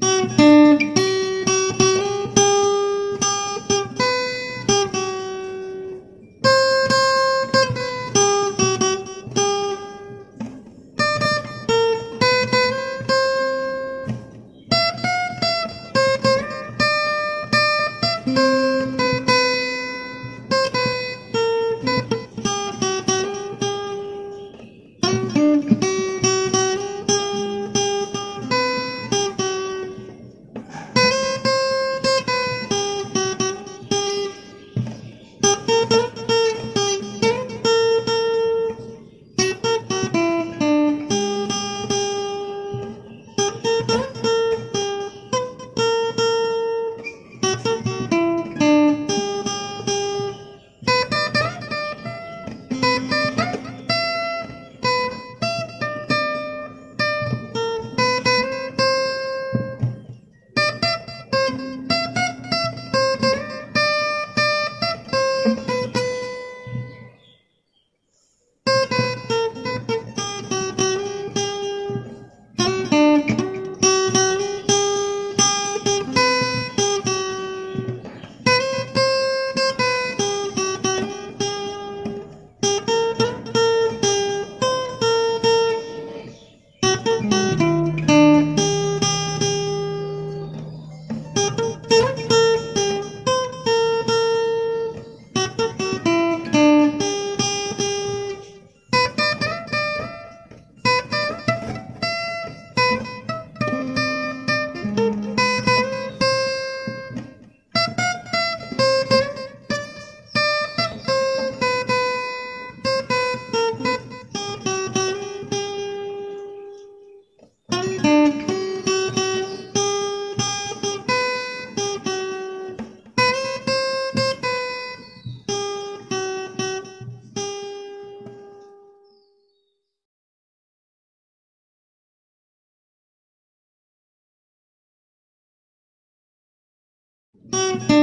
Música Música